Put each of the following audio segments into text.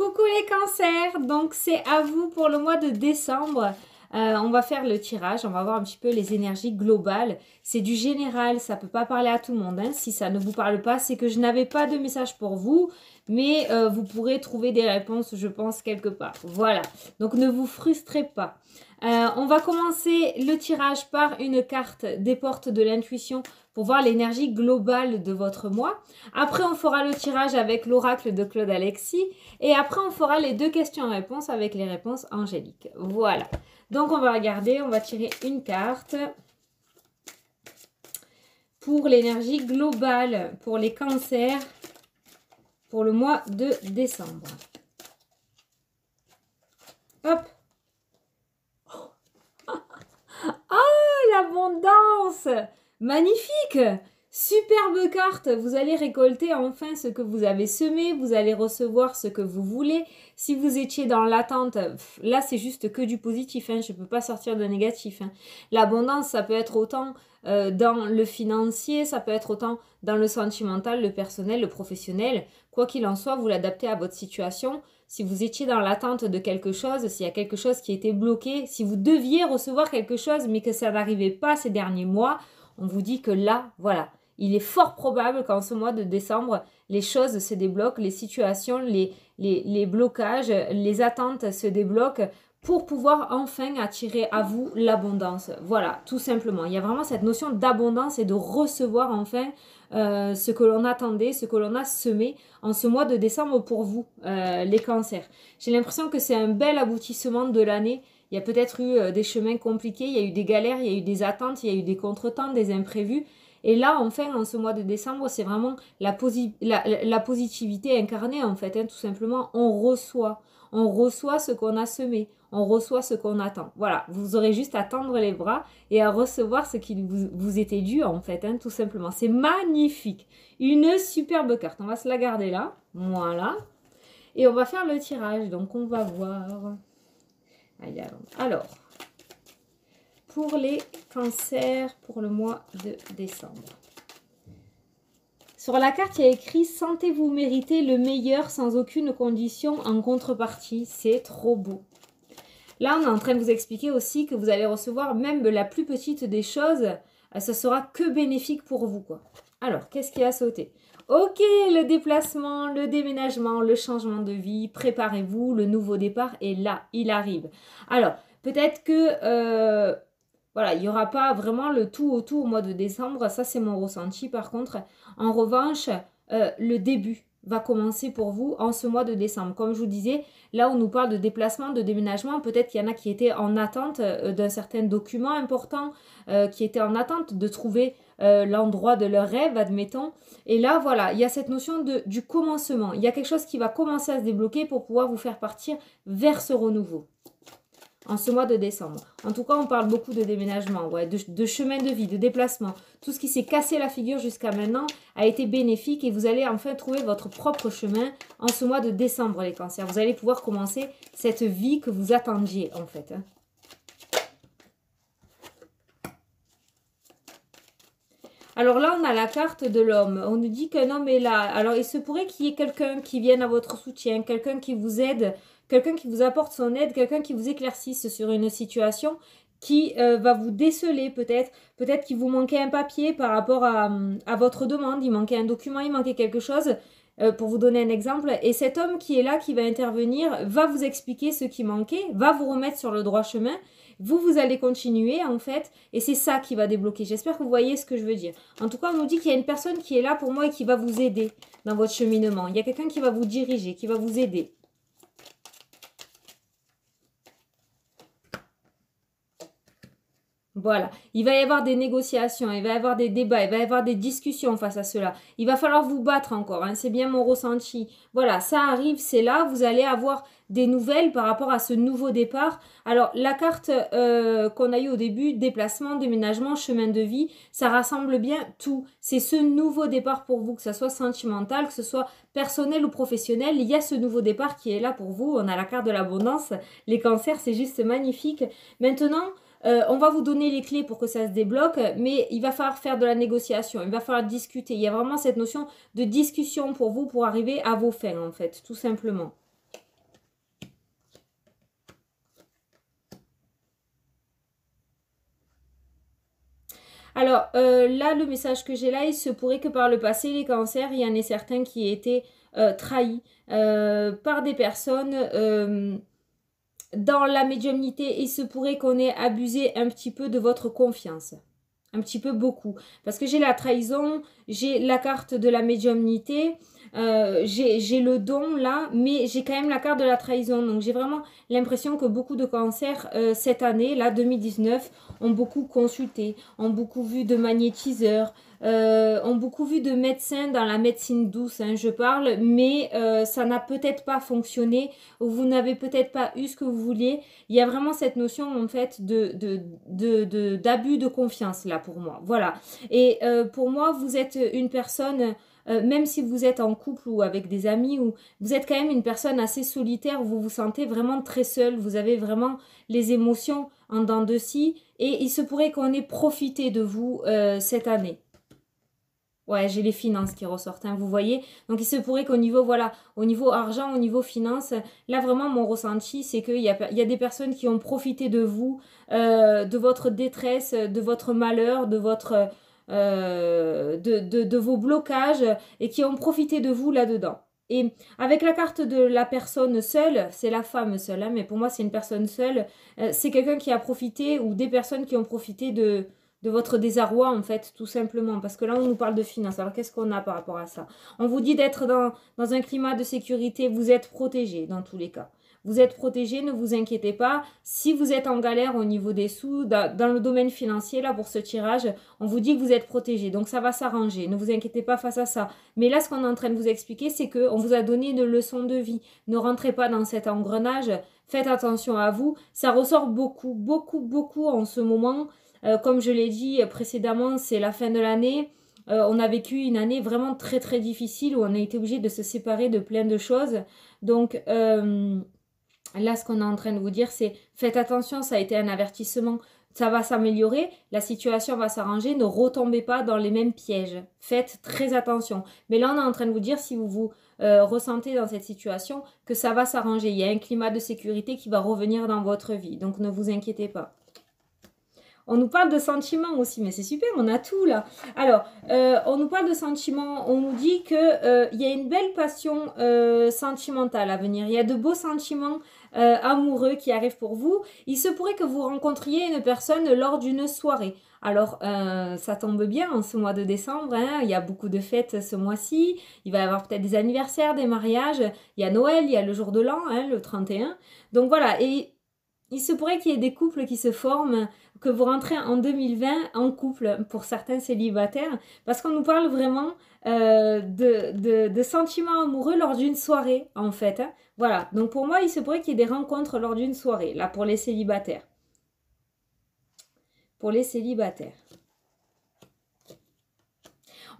Coucou les cancers, donc c'est à vous pour le mois de décembre. Euh, on va faire le tirage, on va voir un petit peu les énergies globales. C'est du général, ça peut pas parler à tout le monde. Hein. Si ça ne vous parle pas, c'est que je n'avais pas de message pour vous, mais euh, vous pourrez trouver des réponses, je pense, quelque part. Voilà, donc ne vous frustrez pas. Euh, on va commencer le tirage par une carte des portes de l'intuition pour voir l'énergie globale de votre mois. Après, on fera le tirage avec l'oracle de Claude Alexis. Et après, on fera les deux questions-réponses avec les réponses angéliques. Voilà. Donc, on va regarder, on va tirer une carte pour l'énergie globale pour les cancers pour le mois de décembre. Hop. Oh, l'abondance! Magnifique Superbe carte, vous allez récolter enfin ce que vous avez semé, vous allez recevoir ce que vous voulez. Si vous étiez dans l'attente, là c'est juste que du positif, hein, je ne peux pas sortir de négatif. Hein. L'abondance, ça peut être autant euh, dans le financier, ça peut être autant dans le sentimental, le personnel, le professionnel. Quoi qu'il en soit, vous l'adaptez à votre situation. Si vous étiez dans l'attente de quelque chose, s'il y a quelque chose qui était bloqué, si vous deviez recevoir quelque chose mais que ça n'arrivait pas ces derniers mois, on vous dit que là, voilà, il est fort probable qu'en ce mois de décembre, les choses se débloquent, les situations, les, blocages, les attentes se débloquent pour pouvoir enfin attirer à vous l'abondance. Voilà, tout simplement. Il y a vraiment cette notion d'abondance et de recevoir enfin euh, ce que l'on attendait, ce que l'on a semé en ce mois de décembre pour vous, euh, les cancers. J'ai l'impression que c'est un bel aboutissement de l'année il y a peut-être eu euh, des chemins compliqués, il y a eu des galères, il y a eu des attentes, il y a eu des contretemps, des imprévus. Et là, enfin, en ce mois de décembre, c'est vraiment la, positivité incarnée, en fait, hein, tout simplement. On reçoit. On reçoit ce qu'on a semé. On reçoit ce qu'on attend. Voilà, vous aurez juste à tendre les bras et à recevoir ce qui vous, était dû, en fait, hein, tout simplement. C'est magnifique. Une superbe carte. On va se la garder là. Voilà. Et on va faire le tirage. Donc, on va voir. Alors, pour les cancers pour le mois de décembre. Sur la carte, il y a écrit « Sentez-vous mériter le meilleur sans aucune condition en contrepartie ». C'est trop beau. Là, on est en train de vous expliquer aussi que vous allez recevoir même la plus petite des choses. Ce sera que bénéfique pour vous. quoi. Alors, qu'est-ce qui a sauté Ok, le déplacement, le déménagement, le changement de vie, préparez-vous, le nouveau départ est là, il arrive. Alors, peut-être que, euh, voilà, il n'y aura pas vraiment le tout au tout au mois de décembre, ça c'est mon ressenti par contre. En revanche, euh, le début, va commencer pour vous en ce mois de décembre. Comme je vous disais, là où on nous parle de déplacement, de déménagement, peut-être qu'il y en a qui étaient en attente euh, d'un certain document important, euh, qui étaient en attente de trouver l'endroit de leur rêve, admettons. Et là, voilà, il y a cette notion du commencement. Il y a quelque chose qui va commencer à se débloquer pour pouvoir vous faire partir vers ce renouveau en ce mois de décembre. En tout cas, on parle beaucoup de déménagement, ouais, de, chemin de vie, de déplacement. Tout ce qui s'est cassé la figure jusqu'à maintenant a été bénéfique et vous allez enfin trouver votre propre chemin en ce mois de décembre, les cancers. Vous allez pouvoir commencer cette vie que vous attendiez, en fait. Hein. Alors là, on a la carte de l'homme. On nous dit qu'un homme est là. Alors, il se pourrait qu'il y ait quelqu'un qui vienne à votre soutien, quelqu'un qui vous aide quelqu'un qui vous apporte son aide, quelqu'un qui vous éclaircisse sur une situation qui euh, va vous déceler peut-être, peut-être qu'il vous manquait un papier par rapport à, votre demande, il manquait un document, il manquait quelque chose, euh, pour vous donner un exemple, et cet homme qui est là, qui va intervenir, va vous expliquer ce qui manquait, va vous remettre sur le droit chemin, vous, vous allez continuer en fait, et c'est ça qui va débloquer. J'espère que vous voyez ce que je veux dire. En tout cas, on nous dit qu'il y a une personne qui est là pour moi et qui va vous aider dans votre cheminement. Il y a quelqu'un qui va vous diriger, qui va vous aider. Voilà, il va y avoir des négociations, il va y avoir des débats, il va y avoir des discussions face à cela. Il va falloir vous battre encore, hein, c'est bien mon ressenti. Voilà, ça arrive, c'est là, vous allez avoir des nouvelles par rapport à ce nouveau départ. Alors, la carte euh, qu'on a eue au début, déplacement, déménagement, chemin de vie, ça rassemble bien tout. C'est ce nouveau départ pour vous, que ce soit sentimental, que ce soit personnel ou professionnel. Il y a ce nouveau départ qui est là pour vous. On a la carte de l'abondance. Les cancers, c'est juste magnifique. Maintenant... Euh, on va vous donner les clés pour que ça se débloque, mais il va falloir faire de la négociation, il va falloir discuter. Il y a vraiment cette notion de discussion pour vous pour arriver à vos fins, en fait, tout simplement. Alors euh, là, le message que j'ai là, il se pourrait que par le passé, les cancers, il y en ait certains qui aient été euh, trahis par des personnes dans la médiumnité. Il se pourrait qu'on ait abusé un petit peu de votre confiance. Un petit peu beaucoup. Parce que j'ai la trahison, j'ai la carte de la médiumnité. Euh, j'ai le don là, mais j'ai quand même la carte de la trahison. Donc j'ai vraiment l'impression que beaucoup de cancers euh, cette année, là 2019, ont beaucoup consulté, ont beaucoup vu de magnétiseurs, euh, ont beaucoup vu de médecins dans la médecine douce, hein, je parle, mais ça n'a peut-être pas fonctionné, ou vous n'avez peut-être pas eu ce que vous vouliez. Il y a vraiment cette notion en fait de d'abus de, de, de confiance là pour moi. Voilà. Et pour moi, vous êtes une personne euh, même si vous êtes en couple ou avec des amis, ou vous êtes quand même une personne assez solitaire, vous vous sentez vraiment très seul, vous avez vraiment les émotions en dents de scie, et il se pourrait qu'on ait profité de vous euh, cette année. Ouais, j'ai les finances qui ressortent, hein, vous voyez. Donc il se pourrait qu'au niveau, voilà, au niveau argent, au niveau finances, là vraiment mon ressenti, c'est qu'il y a, y a des personnes qui ont profité de vous, euh, de votre détresse, de votre malheur, de votre euh, de, vos blocages et qui ont profité de vous là-dedans. Et avec la carte de la personne seule, c'est la femme seule, hein, mais pour moi c'est une personne seule, euh, c'est quelqu'un qui a profité ou des personnes qui ont profité de, de votre désarroi en fait, tout simplement. Parce que là on nous parle de finances. Alors qu'est-ce qu'on a par rapport à ça? On vous dit d'être dans, dans un climat de sécurité, vous êtes protégé dans tous les cas. Vous êtes protégé, ne vous inquiétez pas. Si vous êtes en galère au niveau des sous, dans, le domaine financier, là, pour ce tirage, on vous dit que vous êtes protégé. Donc, ça va s'arranger. Ne vous inquiétez pas face à ça. Mais là, ce qu'on est en train de vous expliquer, c'est qu'on vous a donné une leçon de vie. Ne rentrez pas dans cet engrenage. Faites attention à vous. Ça ressort beaucoup, beaucoup, beaucoup en ce moment. Euh, comme je l'ai dit précédemment, c'est la fin de l'année. Euh, on a vécu une année vraiment très très difficile où on a été obligé de se séparer de plein de choses. Donc, euh, Là, ce qu'on est en train de vous dire, c'est faites attention, ça a été un avertissement. Ça va s'améliorer, la situation va s'arranger, ne retombez pas dans les mêmes pièges. Faites très attention. Mais là, on est en train de vous dire, si vous vous euh, ressentez dans cette situation, que ça va s'arranger. Il y a un climat de sécurité qui va revenir dans votre vie. Donc, ne vous inquiétez pas. On nous parle de sentiments aussi, mais c'est super, on a tout là. Alors, euh, on nous parle de sentiments, on nous dit qu'il euh, y a une belle passion sentimentale à venir. Il y a de beaux sentiments euh, amoureux qui arrive pour vous, il se pourrait que vous rencontriez une personne lors d'une soirée. Alors, euh, ça tombe bien en ce mois de décembre, hein, il y a beaucoup de fêtes ce mois-ci, il va y avoir peut-être des anniversaires, des mariages, il y a Noël, il y a le jour de l'an, hein, le 31. Donc voilà, et il se pourrait qu'il y ait des couples qui se forment, que vous rentrez en 2020 en couple pour certains célibataires, parce qu'on nous parle vraiment euh, de, sentiments amoureux lors d'une soirée, en fait. Hein. Voilà, donc pour moi, il se pourrait qu'il y ait des rencontres lors d'une soirée, là, pour les célibataires. Pour les célibataires.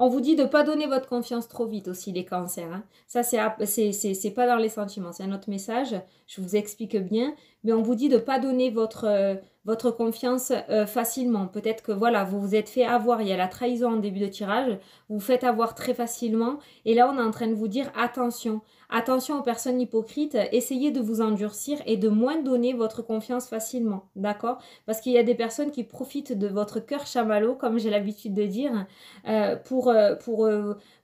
On vous dit de ne pas donner votre confiance trop vite aussi, les cancers. Hein. Ça, c'est pas dans les sentiments, c'est un autre message. Je vous explique bien. Mais on vous dit de ne pas donner votre, euh, votre confiance euh, facilement. Peut-être que voilà, vous vous êtes fait avoir, il y a la trahison en début de tirage, vous vous faites avoir très facilement. Et là, on est en train de vous dire attention, attention aux personnes hypocrites, essayez de vous endurcir et de moins donner votre confiance facilement, d'accord? Parce qu'il y a des personnes qui profitent de votre cœur chamallow, comme j'ai l'habitude de dire, euh, pour, euh, pour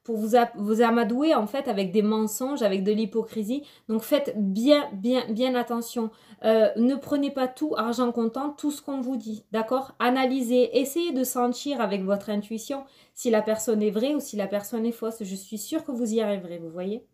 vous, amadouer en fait avec des mensonges, avec de l'hypocrisie. Donc faites bien, bien, bien attention. Euh, ne prenez pas tout argent comptant, tout ce qu'on vous dit, d'accord? Analysez, essayez de sentir avec votre intuition si la personne est vraie ou si la personne est fausse. Je suis sûre que vous y arriverez, vous voyez?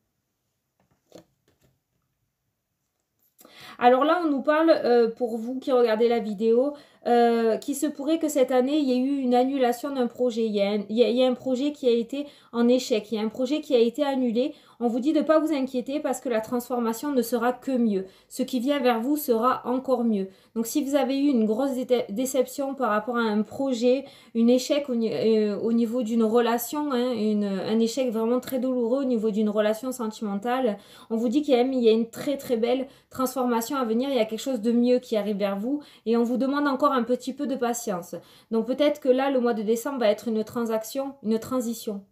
Alors là, on nous parle, euh, pour vous qui regardez la vidéo, euh, qui se pourrait que cette année, il y ait eu une annulation d'un projet. Il y, a un projet qui a été en échec, il y a un projet qui a été annulé. On vous dit de ne pas vous inquiéter parce que la transformation ne sera que mieux. Ce qui vient vers vous sera encore mieux. Donc si vous avez eu une grosse déception par rapport à un projet, un échec au, euh, niveau d'une relation, hein, un échec vraiment très douloureux au niveau d'une relation sentimentale, on vous dit qu'il y a une très très belle transformation à venir, il y a quelque chose de mieux qui arrive vers vous et on vous demande encore un petit peu de patience. Donc peut-être que là, le mois de décembre va être une transaction, une transition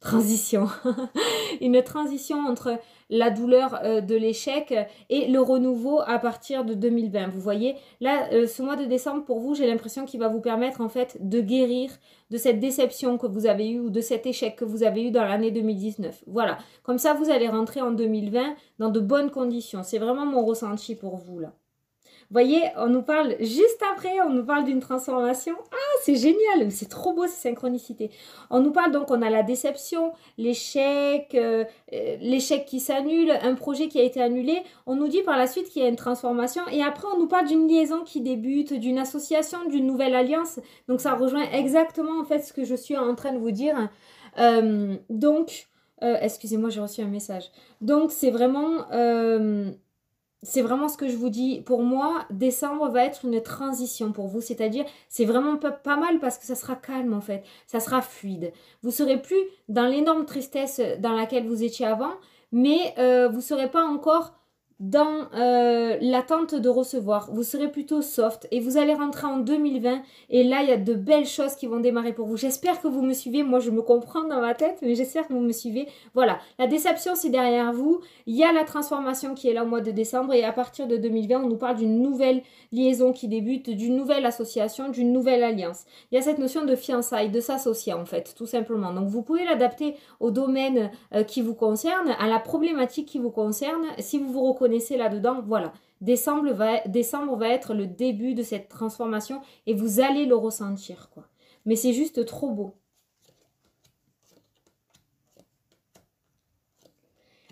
transition. une transition entre la douleur euh, de l'échec et le renouveau à partir de 2020. Vous voyez, là, euh, ce mois de décembre, pour vous, j'ai l'impression qu'il va vous permettre en fait de guérir de cette déception que vous avez eue ou de cet échec que vous avez eu dans l'année 2019. Voilà, comme ça, vous allez rentrer en 2020 dans de bonnes conditions. C'est vraiment mon ressenti pour vous là voyez, on nous parle juste après, on nous parle d'une transformation. Ah, c'est génial, c'est trop beau ces synchronicités. On nous parle donc, on a la déception, l'échec, euh, euh, l'échec qui s'annule, un projet qui a été annulé. On nous dit par la suite qu'il y a une transformation et après on nous parle d'une liaison qui débute, d'une association, d'une nouvelle alliance. Donc ça rejoint exactement en fait ce que je suis en train de vous dire. Euh, donc, excusez-moi, j'ai reçu un message. Donc c'est vraiment c'est vraiment ce que je vous dis. Pour moi, décembre va être une transition pour vous. C'est-à-dire, c'est vraiment pas, mal parce que ça sera calme en fait. Ça sera fluide. Vous serez plus dans l'énorme tristesse dans laquelle vous étiez avant, mais euh, vous serez pas encore dans euh, l'attente de recevoir. Vous serez plutôt soft et vous allez rentrer en 2020 et là, il y a de belles choses qui vont démarrer pour vous. J'espère que vous me suivez. Moi, je me comprends dans ma tête, mais j'espère que vous me suivez. Voilà, la déception, c'est derrière vous. Il y a la transformation qui est là au mois de décembre et à partir de 2020, on nous parle d'une nouvelle liaison qui débute, d'une nouvelle association, d'une nouvelle alliance. Il y a cette notion de fiançailles, de s'associer en fait, tout simplement. Donc, vous pouvez l'adapter au domaine euh, qui vous concerne, à la problématique qui vous concerne. Si vous vous reconnaissez là-dedans, voilà. Décembre va, décembre va être le début de cette transformation et vous allez le ressentir, quoi. Mais c'est juste trop beau.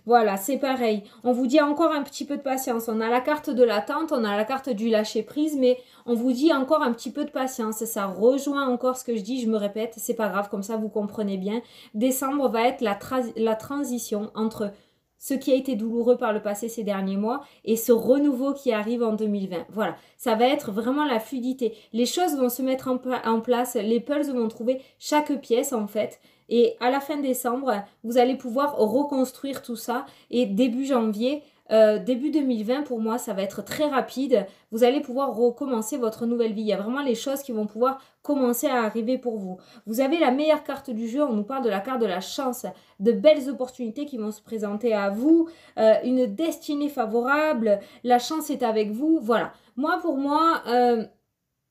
Voilà, c'est pareil. On vous dit encore un petit peu de patience. On a la carte de l'attente, on a la carte du lâcher prise, mais on vous dit encore un petit peu de patience. Ça rejoint encore ce que je dis, je me répète, c'est pas grave, comme ça vous comprenez bien. Décembre va être la transition entre ce qui a été douloureux par le passé ces derniers mois et ce renouveau qui arrive en 2020. Voilà, ça va être vraiment la fluidité. Les choses vont se mettre en, place, les pulses vont trouver chaque pièce en fait. Et à la fin décembre, vous allez pouvoir reconstruire tout ça. Et début janvier, euh, début 2020, pour moi, ça va être très rapide. Vous allez pouvoir recommencer votre nouvelle vie. Il y a vraiment les choses qui vont pouvoir commencer à arriver pour vous. Vous avez la meilleure carte du jeu. On nous parle de la carte de la chance, de belles opportunités qui vont se présenter à vous, euh, une destinée favorable. La chance est avec vous. Voilà. Moi, pour moi,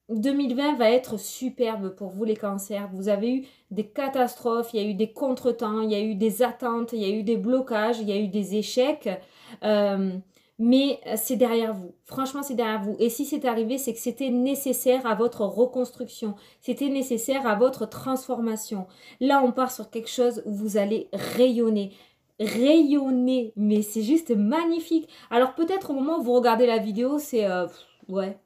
2020 euh, va être superbe pour vous les cancers. Vous avez eu des catastrophes, il y a eu des contretemps, il y a eu des attentes, il y a eu des blocages, il y a eu des échecs. Euh, mais c'est derrière vous. Franchement, c'est derrière vous. Et si c'est arrivé, c'est que c'était nécessaire à votre reconstruction. C'était nécessaire à votre transformation. Là, on part sur quelque chose où vous allez rayonner. Rayonner. Mais c'est juste magnifique. Alors peut-être au moment où vous regardez la vidéo, c'est... Euh, ouais,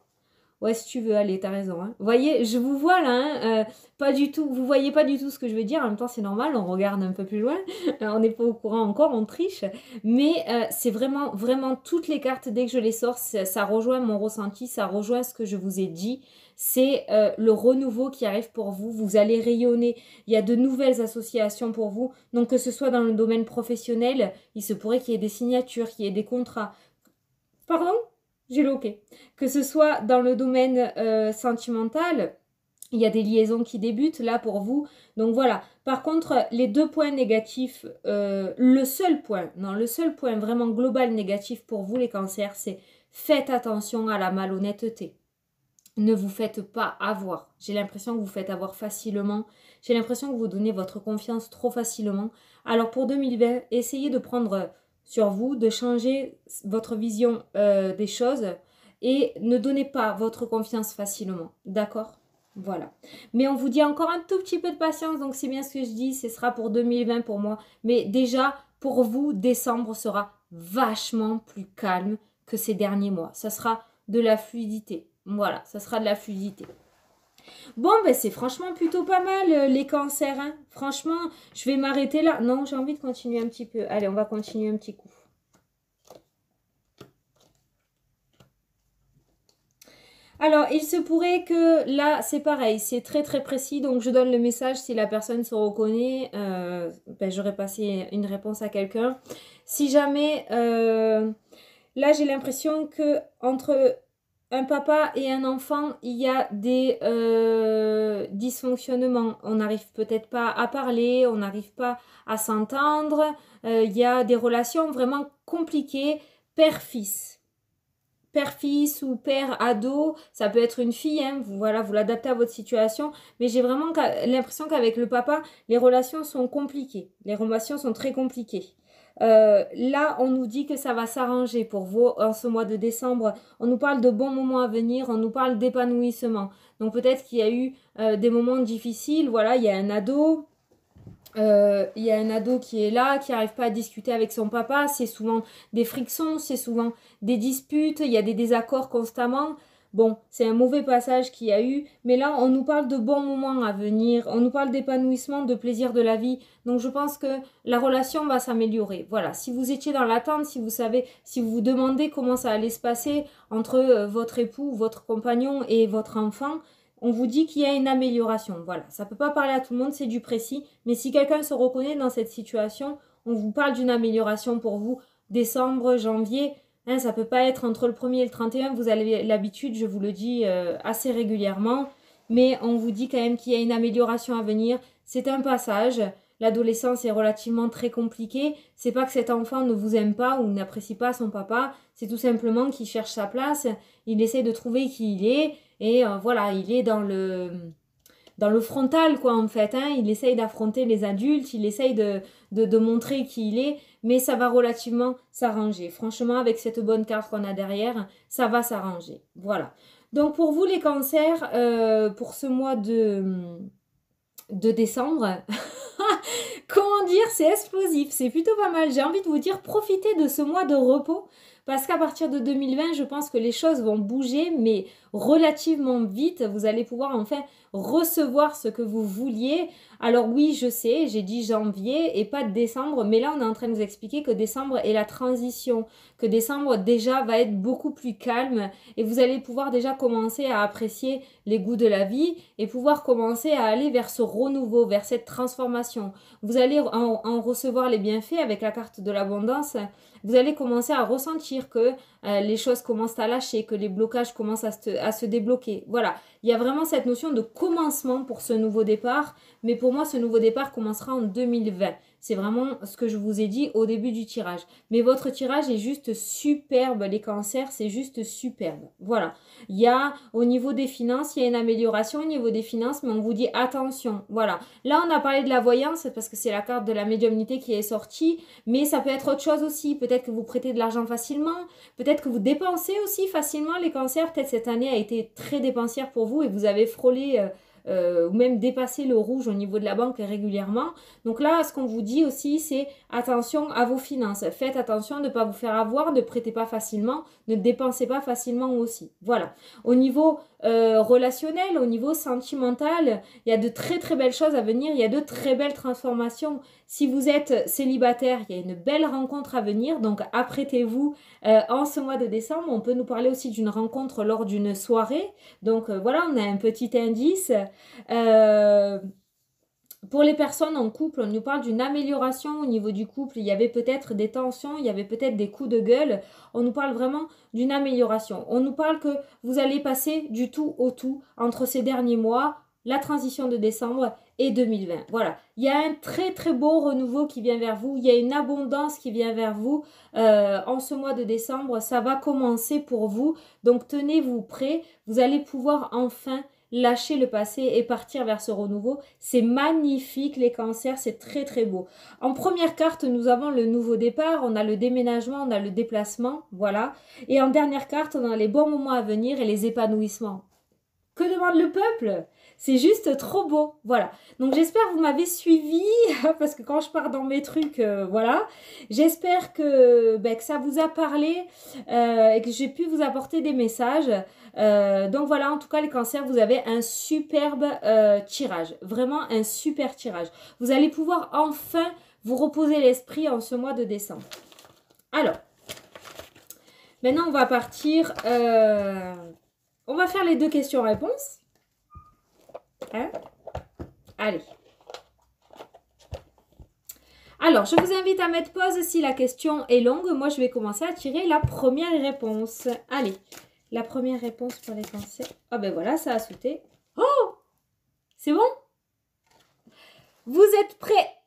Ouais, si tu veux, allez, t'as raison. Hein. Vous voyez, je vous vois là, hein, euh, pas du tout, vous voyez pas du tout ce que je veux dire. En même temps, c'est normal, on regarde un peu plus loin. on n'est pas au courant encore, on triche. Mais euh, c'est vraiment, vraiment toutes les cartes, dès que je les sors, ça, rejoint mon ressenti, ça rejoint ce que je vous ai dit. C'est euh, le renouveau qui arrive pour vous. Vous allez rayonner. Il y a de nouvelles associations pour vous. Donc, que ce soit dans le domaine professionnel, il se pourrait qu'il y ait des signatures, qu'il y ait des contrats. Pardon? J'ai le. Que ce soit dans le domaine euh, sentimental, il y a des liaisons qui débutent là pour vous. Donc voilà. Par contre, les deux points négatifs, euh, le seul point, non, le seul point vraiment global négatif pour vous les cancers, c'est faites attention à la malhonnêteté. Ne vous faites pas avoir. J'ai l'impression que vous faites avoir facilement. J'ai l'impression que vous donnez votre confiance trop facilement. Alors pour 2020, essayez de prendre sur vous, de changer votre vision euh, des choses et ne donnez pas votre confiance facilement. D'accord? Voilà. Mais on vous dit encore un tout petit peu de patience, donc c'est bien ce que je dis, ce sera pour 2020 pour moi. Mais déjà, pour vous, décembre sera vachement plus calme que ces derniers mois. Ça sera de la fluidité. Voilà, ça sera de la fluidité. Bon, ben c'est franchement plutôt pas mal euh, les cancers. Hein. Franchement, je vais m'arrêter là. Non, j'ai envie de continuer un petit peu. Allez, on va continuer un petit coup. Alors, il se pourrait que là, c'est pareil, c'est très très précis, donc je donne le message si la personne se reconnaît, euh, ben, j'aurais passé une réponse à quelqu'un. Si jamais, euh, là j'ai l'impression que entre un papa et un enfant, il y a des euh, dysfonctionnements. On n'arrive peut-être pas à parler, on n'arrive pas à s'entendre. Euh, il y a des relations vraiment compliquées. Père-fils. Père-fils ou père-ado, ça peut être une fille, hein, voilà, vous l'adaptez à votre situation. Mais j'ai vraiment l'impression qu'avec le papa, les relations sont compliquées. Les relations sont très compliquées. Euh, là, on nous dit que ça va s'arranger pour vous en ce mois de décembre. On nous parle de bons moments à venir, on nous parle d'épanouissement. Donc peut-être qu'il y a eu euh, des moments difficiles. Voilà, il y a un ado. Euh, il y a un ado qui est là, qui n'arrive pas à discuter avec son papa. C'est souvent des frictions, c'est souvent des disputes, il y a des désaccords constamment. Bon, c'est un mauvais passage qu'il y a eu, mais là, on nous parle de bons moments à venir, on nous parle d'épanouissement, de plaisir de la vie. Donc, je pense que la relation va s'améliorer. Voilà, si vous étiez dans l'attente, si vous savez, si vous vous demandez comment ça allait se passer entre euh, votre époux, votre compagnon et votre enfant, on vous dit qu'il y a une amélioration. Voilà, ça peut pas parler à tout le monde, c'est du précis, mais si quelqu'un se reconnaît dans cette situation, on vous parle d'une amélioration pour vous. Décembre, janvier, Hein, ça peut pas être entre le 1er et le 31, vous avez l'habitude, je vous le dis euh, assez régulièrement, mais on vous dit quand même qu'il y a une amélioration à venir. C'est un passage. L'adolescence est relativement très compliquée. C'est pas que cet enfant ne vous aime pas ou n'apprécie pas son papa, c'est tout simplement qu'il cherche sa place, il essaie de trouver qui il est et euh, voilà, il est dans le dans le frontal, quoi, en fait. Hein. Il essaye d'affronter les adultes, il essaye de, de, montrer qui il est, mais ça va relativement s'arranger. Franchement, avec cette bonne carte qu'on a derrière, ça va s'arranger. Voilà. Donc, pour vous, les cancers, euh, pour ce mois de, de décembre, comment dire, c'est explosif, c'est plutôt pas mal. J'ai envie de vous dire, profitez de ce mois de repos. Parce qu'à partir de 2020, je pense que les choses vont bouger, mais relativement vite. Vous allez pouvoir enfin recevoir ce que vous vouliez. Alors oui, je sais, j'ai dit janvier et pas décembre, mais là on est en train de vous expliquer que décembre est la transition, que décembre déjà va être beaucoup plus calme et vous allez pouvoir déjà commencer à apprécier les goûts de la vie et pouvoir commencer à aller vers ce renouveau, vers cette transformation. Vous allez en, recevoir les bienfaits avec la carte de l'abondance. Vous allez commencer à ressentir que euh, les choses commencent à lâcher, que les blocages commencent à à se débloquer. Voilà, il y a vraiment cette notion de commencement pour ce nouveau départ, mais pour moi, ce nouveau départ commencera en 2020. C'est vraiment ce que je vous ai dit au début du tirage. Mais votre tirage est juste superbe, les cancers, c'est juste superbe. Voilà. Il y a au niveau des finances, il y a une amélioration au niveau des finances, mais on vous dit attention. Voilà. Là, on a parlé de la voyance parce que c'est la carte de la médiumnité qui est sortie, mais ça peut être autre chose aussi. Peut-être que vous prêtez de l'argent facilement, peut-être que vous dépensez aussi facilement les cancers. Peut-être cette année a été très dépensière pour vous et vous avez frôlé. Euh, euh, ou même dépasser le rouge au niveau de la banque régulièrement. Donc là, ce qu'on vous dit aussi, c'est attention à vos finances. Faites attention de ne pas vous faire avoir, ne prêtez pas facilement, ne dépensez pas facilement aussi. Voilà. Au niveau euh, relationnel, au niveau sentimental, il y a de très très belles choses à venir, il y a de très belles transformations. Si vous êtes célibataire, il y a une belle rencontre à venir, donc apprêtez-vous euh, en ce mois de décembre. On peut nous parler aussi d'une rencontre lors d'une soirée. Donc euh, voilà, on a un petit indice. Pour les personnes en couple, on nous parle d'une amélioration au niveau du couple. Il y avait peut-être des tensions, il y avait peut-être des coups de gueule. On nous parle vraiment d'une amélioration. On nous parle que vous allez passer du tout au tout entre ces derniers mois, la transition de décembre et 2020. Voilà, il y a un très très beau renouveau qui vient vers vous, il y a une abondance qui vient vers vous euh, en ce mois de décembre, ça va commencer pour vous, donc tenez-vous prêts, vous allez pouvoir enfin lâcher le passé et partir vers ce renouveau. C'est magnifique les cancers, c'est très très beau. En première carte, nous avons le nouveau départ, on a le déménagement, on a le déplacement, voilà. Et en dernière carte, on a les bons moments à venir et les épanouissements. Demande le peuple c'est juste trop beau. Voilà. Donc j'espère que vous m'avez suivi parce que quand je pars dans mes trucs, euh, voilà. J'espère que, ben, que, ça vous a parlé euh, et que j'ai pu vous apporter des messages. Euh, donc voilà, en tout cas les cancers, vous avez un superbe tirage. Vraiment un super tirage. Vous allez pouvoir enfin vous reposer l'esprit en ce mois de décembre. Alors, maintenant on va partir... on va faire les deux questions-réponses. Hein? Allez. Alors, je vous invite à mettre pause si la question est longue. Moi, je vais commencer à tirer la première réponse. Allez, La première réponse pour les cancers. Ah ben voilà, ça a sauté. Oh C'est bon? Vous êtes prêts?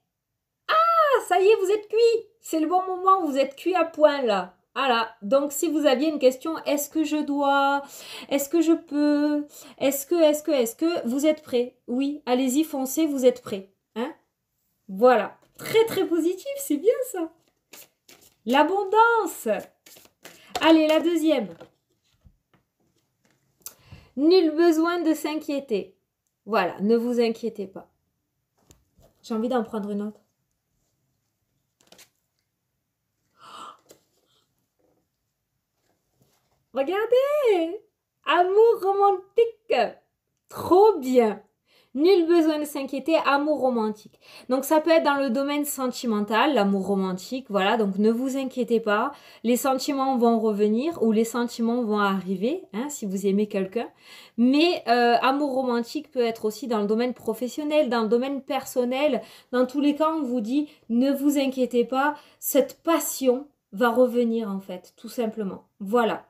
Ah, ça y est, vous êtes cuit. C'est le bon moment, vous êtes cuit à point là. Voilà, donc si vous aviez une question, est-ce que je dois Est-ce que je peux Est-ce que, est-ce que, est-ce que vous êtes prêts? Oui, allez-y, foncez, vous êtes prêts. Hein? Voilà, très très positif, c'est bien ça. L'abondance. Allez, la deuxième. Nul besoin de s'inquiéter. Voilà, ne vous inquiétez pas. J'ai envie d'en prendre une autre. Regardez Amour romantique Trop bien Nul besoin de s'inquiéter, amour romantique. Donc ça peut être dans le domaine sentimental, l'amour romantique, voilà, donc ne vous inquiétez pas, les sentiments vont revenir ou les sentiments vont arriver, hein, si vous aimez quelqu'un. Mais euh, amour romantique peut être aussi dans le domaine professionnel, dans le domaine personnel. Dans tous les cas, on vous dit, ne vous inquiétez pas, cette passion va revenir en fait, tout simplement. Voilà.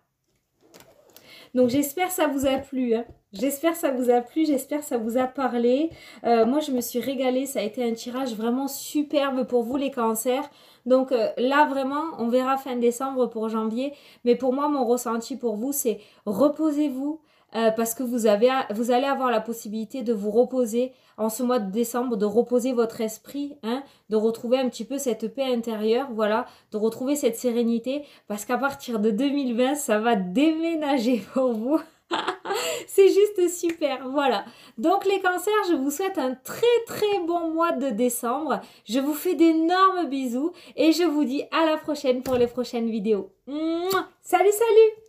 Donc j'espère ça vous a plu. Hein. J'espère ça vous a plu, j'espère ça vous a parlé. Euh, moi, je me suis régalée, ça a été un tirage vraiment superbe pour vous les cancers. Donc euh, là, vraiment, on verra fin décembre pour janvier. Mais pour moi, mon ressenti pour vous, c'est reposez-vous. Euh, parce que vous, allez avoir la possibilité de vous reposer en ce mois de décembre, de reposer votre esprit, hein, de retrouver un petit peu cette paix intérieure, voilà, de retrouver cette sérénité, parce qu'à partir de 2020, ça va déménager pour vous. C'est juste super, voilà. Donc les cancers, je vous souhaite un très très bon mois de décembre. Je vous fais d'énormes bisous et je vous dis à la prochaine pour les prochaines vidéos. salut salut